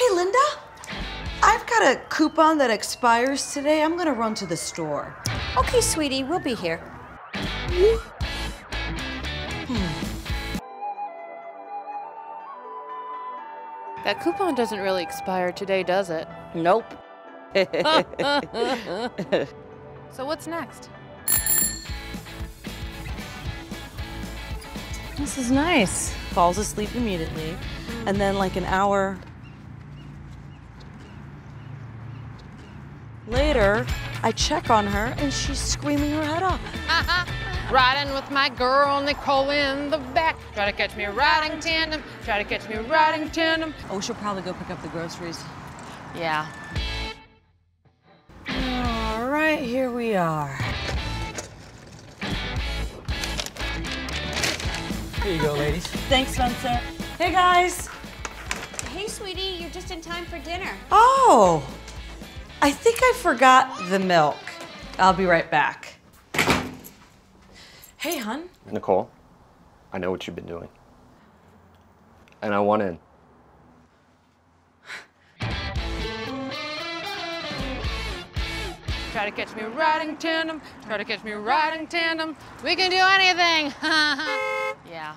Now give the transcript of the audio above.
Hey, Linda. I've got a coupon that expires today. I'm gonna run to the store. Okay, sweetie, we'll be here. Hmm. That coupon doesn't really expire today, does it? Nope. So what's next? This is nice. Falls asleep immediately. And then, like an hour later, I check on her and she's screaming her head off. Riding with my girl Nicole in the back. Try to catch me riding tandem. Try to catch me riding tandem. Oh, she'll probably go pick up the groceries. Yeah. All right, here we are. Here you go, ladies. Thanks, Spencer. Hey, guys. Hey, sweetie, you're just in time for dinner. Oh, I think I forgot the milk. I'll be right back. Hey, hon. Nicole, I know what you've been doing. And I want in. Try to catch me riding tandem. Try to catch me riding tandem. We can do anything. yeah.